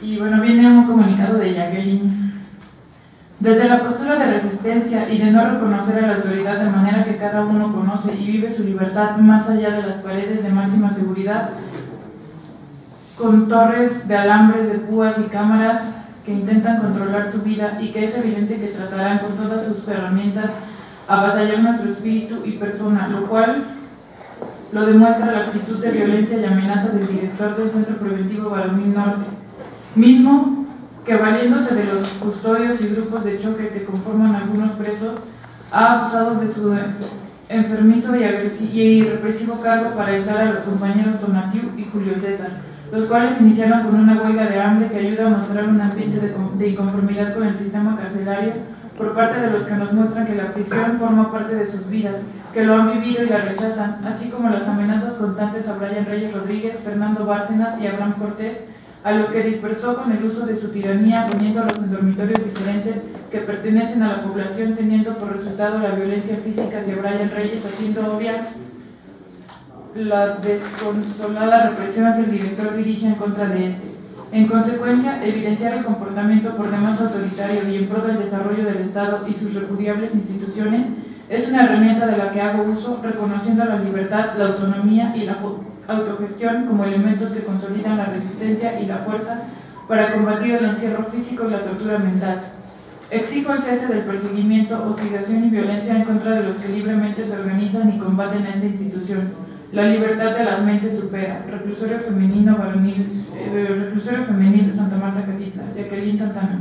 Y bueno, viene un comunicado de Jacqueline. Desde la postura de resistencia y de no reconocer a la autoridad de manera que cada uno conoce y vive su libertad más allá de las paredes de máxima seguridad, con torres de alambres, de púas y cámaras que intentan controlar tu vida y que es evidente que tratarán con todas sus herramientas avasallar nuestro espíritu y persona, lo cual lo demuestra la actitud de violencia y amenaza del director del Centro Preventivo Varonil Norte, mismo que valiéndose de los custodios y grupos de choque que conforman algunos presos, ha abusado de su enfermizo y, y represivo cargo para aislar a los compañeros Donatiu y Julio César, los cuales iniciaron con una huelga de hambre que ayuda a mostrar un ambiente de, de inconformidad con el sistema carcelario por parte de los que nos muestran que la prisión forma parte de sus vidas, que lo han vivido y la rechazan, así como las amenazas constantes a Brian Reyes Rodríguez, Fernando Bárcenas y Abraham Cortés, a los que dispersó con el uso de su tiranía, poniéndolos en dormitorios diferentes que pertenecen a la población, teniendo por resultado la violencia física hacia Brian Reyes, haciendo obvia la desconsolada represión que el director dirige en contra de este. En consecuencia, evidenciar el comportamiento por demás autoritario y en pro del desarrollo del Estado y sus repudiables instituciones es una herramienta de la que hago uso, reconociendo la libertad, la autonomía y la autogestión como elementos que consolidan la resistencia y la fuerza para combatir el encierro físico y la tortura mental. Exijo el cese del perseguimiento, hostigación y violencia en contra de los que libremente se organizan y combaten esta institución la libertad de las mentes supera. Reclusorio femenino eh, de Santa Marta Catitla, Jacqueline Santana.